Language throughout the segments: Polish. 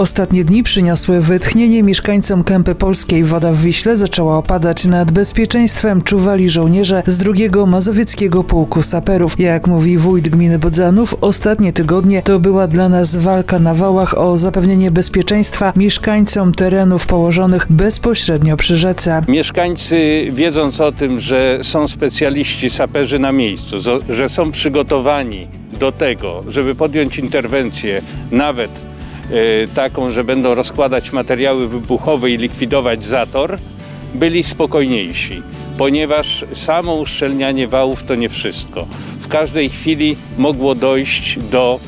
Ostatnie dni przyniosły wytchnienie mieszkańcom Kępy Polskiej. Woda w Wiśle zaczęła opadać. Nad bezpieczeństwem czuwali żołnierze z drugiego Mazowieckiego Pułku Saperów. Jak mówi wójt gminy Bodzanów, ostatnie tygodnie to była dla nas walka na wałach o zapewnienie bezpieczeństwa mieszkańcom terenów położonych bezpośrednio przy rzece. Mieszkańcy, wiedząc o tym, że są specjaliści saperzy na miejscu, że są przygotowani do tego, żeby podjąć interwencję, nawet taką, że będą rozkładać materiały wybuchowe i likwidować zator, byli spokojniejsi, ponieważ samo uszczelnianie wałów to nie wszystko. W każdej chwili mogło dojść do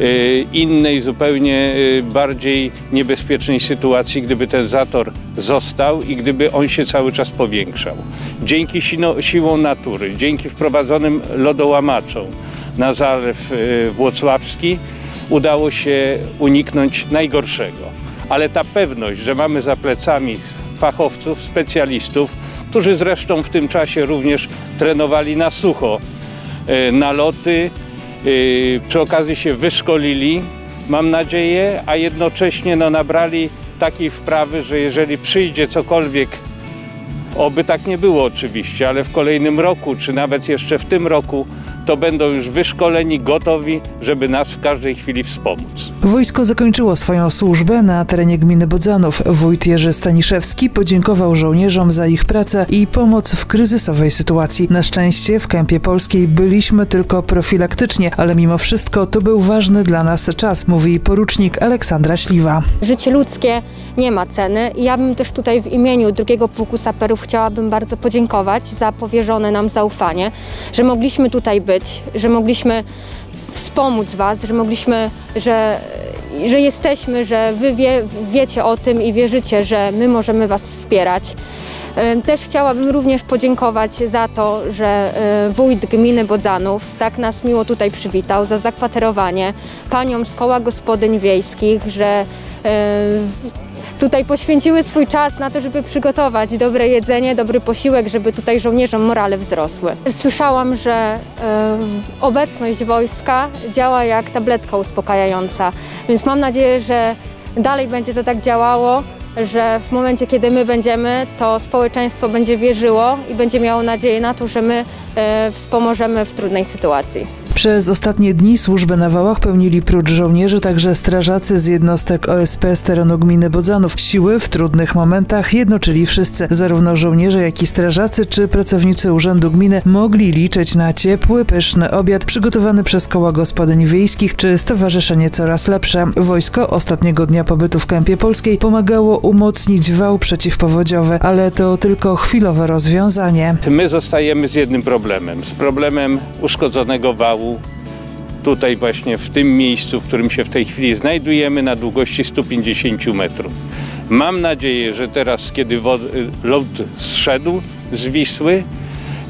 e, innej, zupełnie e, bardziej niebezpiecznej sytuacji, gdyby ten zator został i gdyby on się cały czas powiększał. Dzięki siłom natury, dzięki wprowadzonym lodołamaczom na Zalew Włocławski udało się uniknąć najgorszego. Ale ta pewność, że mamy za plecami fachowców, specjalistów, którzy zresztą w tym czasie również trenowali na sucho e, naloty, Yy, przy okazji się wyszkolili, mam nadzieję, a jednocześnie no, nabrali takiej wprawy, że jeżeli przyjdzie cokolwiek, oby tak nie było oczywiście, ale w kolejnym roku, czy nawet jeszcze w tym roku, to będą już wyszkoleni, gotowi, żeby nas w każdej chwili wspomóc. Wojsko zakończyło swoją służbę na terenie gminy Bodzanów. Wójt Jerzy Staniszewski podziękował żołnierzom za ich pracę i pomoc w kryzysowej sytuacji. Na szczęście w Kępie Polskiej byliśmy tylko profilaktycznie, ale mimo wszystko to był ważny dla nas czas, mówi porucznik Aleksandra Śliwa. Życie ludzkie nie ma ceny i ja bym też tutaj w imieniu drugiego pułku saperów chciałabym bardzo podziękować za powierzone nam zaufanie, że mogliśmy tutaj być, że mogliśmy wspomóc Was, że mogliśmy, że, że jesteśmy, że Wy wie, wiecie o tym i wierzycie, że my możemy Was wspierać. Też chciałabym również podziękować za to, że e, wójt gminy Bodzanów tak nas miło tutaj przywitał, za zakwaterowanie, paniom z koła gospodyń wiejskich, że e, tutaj poświęciły swój czas na to, żeby przygotować dobre jedzenie, dobry posiłek, żeby tutaj żołnierzom morale wzrosły. Słyszałam, że e, obecność wojska działa jak tabletka uspokajająca, więc mam nadzieję, że dalej będzie to tak działało, że w momencie, kiedy my będziemy, to społeczeństwo będzie wierzyło i będzie miało nadzieję na to, że my e, wspomożemy w trudnej sytuacji. Przez ostatnie dni służbę na wałach pełnili prócz żołnierzy także strażacy z jednostek OSP z terenu gminy Bodzanów. Siły w trudnych momentach jednoczyli wszyscy. Zarówno żołnierze, jak i strażacy czy pracownicy Urzędu Gminy mogli liczyć na ciepły, pyszny obiad przygotowany przez koła gospodyń wiejskich czy Stowarzyszenie Coraz Lepsze. Wojsko ostatniego dnia pobytu w Kępie Polskiej pomagało umocnić wał przeciwpowodziowy, ale to tylko chwilowe rozwiązanie. My zostajemy z jednym problemem, z problemem uszkodzonego wału tutaj właśnie w tym miejscu, w którym się w tej chwili znajdujemy na długości 150 metrów. Mam nadzieję, że teraz, kiedy lód zszedł z Wisły,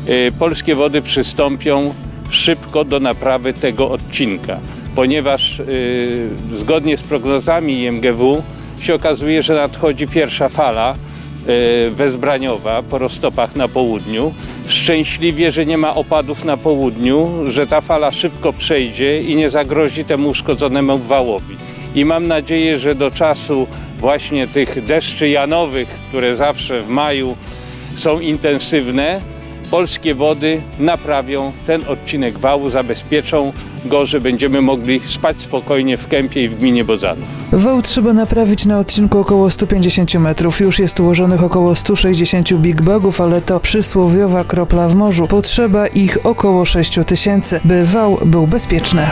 y, polskie wody przystąpią szybko do naprawy tego odcinka, ponieważ y, zgodnie z prognozami IMGW się okazuje, że nadchodzi pierwsza fala y, wezbraniowa po roztopach na południu. Szczęśliwie, że nie ma opadów na południu, że ta fala szybko przejdzie i nie zagrozi temu uszkodzonemu wałowi. I mam nadzieję, że do czasu właśnie tych deszczy janowych, które zawsze w maju są intensywne, polskie wody naprawią ten odcinek wału, zabezpieczą go, że będziemy mogli spać spokojnie w Kępie i w gminie Bodzanów. Wał trzeba naprawić na odcinku około 150 metrów. Już jest ułożonych około 160 big bugów, ale to przysłowiowa kropla w morzu. Potrzeba ich około 6 tysięcy, by wał był bezpieczny.